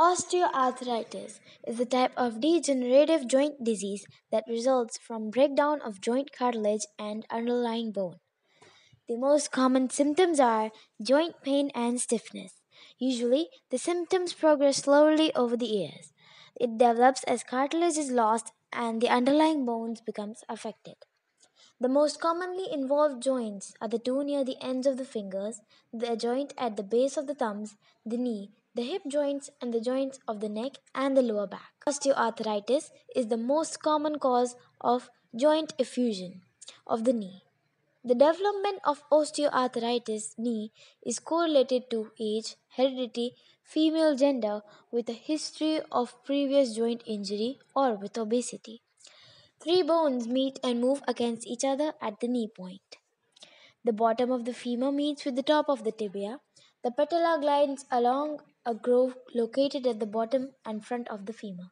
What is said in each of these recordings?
Osteoarthritis is a type of degenerative joint disease that results from breakdown of joint cartilage and underlying bone. The most common symptoms are joint pain and stiffness. Usually, the symptoms progress slowly over the years. It develops as cartilage is lost and the underlying bones becomes affected. The most commonly involved joints are the two near the ends of the fingers, the joint at the base of the thumbs, the knee, the hip joints, and the joints of the neck and the lower back. Osteoarthritis is the most common cause of joint effusion of the knee. The development of osteoarthritis knee is correlated to age, heredity, female gender with a history of previous joint injury or with obesity. Three bones meet and move against each other at the knee point. The bottom of the femur meets with the top of the tibia. The patella glides along a groove located at the bottom and front of the femur.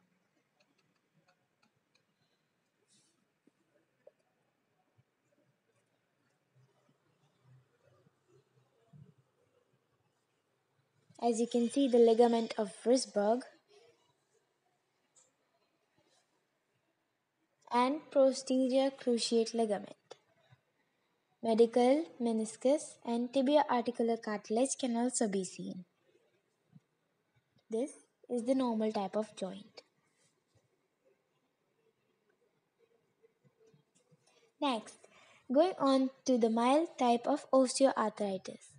As you can see, the ligament of Wrisberg and posterior cruciate ligament. Medial meniscus and tibia articular cartilage can also be seen. This is the normal type of joint. Next, going on to the mild type of osteoarthritis.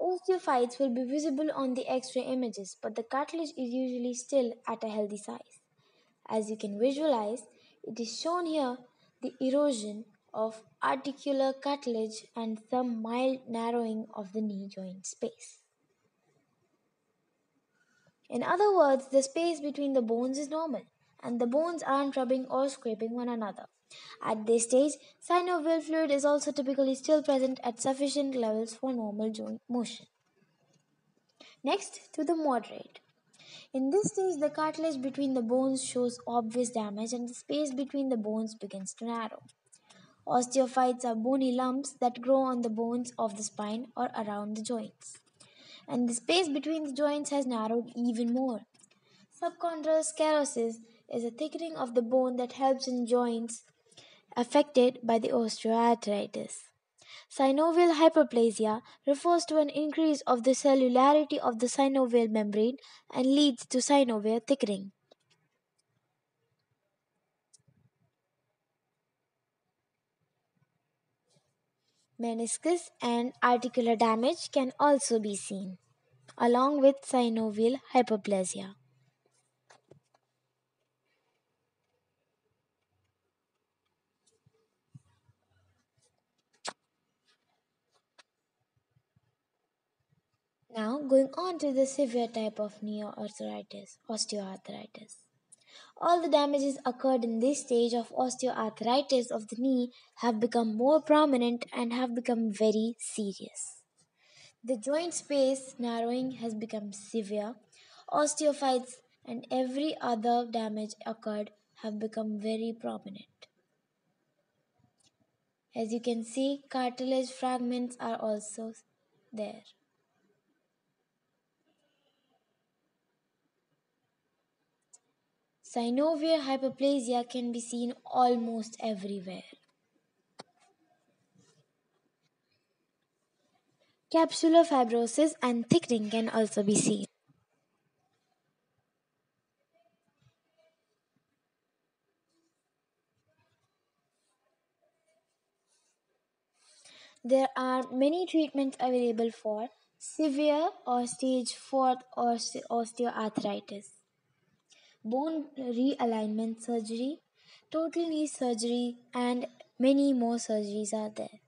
Osteophytes will be visible on the X-ray images, but the cartilage is usually still at a healthy size. As you can visualize, it is shown here the erosion of articular cartilage and some mild narrowing of the knee joint space. In other words, the space between the bones is normal and the bones aren't rubbing or scraping one another. At this stage, synovial fluid is also typically still present at sufficient levels for normal joint motion. Next, to the moderate. In this stage, the cartilage between the bones shows obvious damage and the space between the bones begins to narrow. Osteophytes are bony lumps that grow on the bones of the spine or around the joints and the space between the joints has narrowed even more. Subchondral sclerosis is a thickening of the bone that helps in joints affected by the osteoarthritis. Synovial hyperplasia refers to an increase of the cellularity of the synovial membrane and leads to synovial thickening. Meniscus and articular damage can also be seen, along with synovial hyperplasia. Now, going on to the severe type of neoarthritis, osteoarthritis. All the damages occurred in this stage of osteoarthritis of the knee have become more prominent and have become very serious. The joint space narrowing has become severe. Osteophytes and every other damage occurred have become very prominent. As you can see, cartilage fragments are also there. Synovial hyperplasia can be seen almost everywhere. Capsular fibrosis and thickening can also be seen. There are many treatments available for severe or stage 4 osteoarthritis bone realignment surgery, total knee surgery, and many more surgeries are there.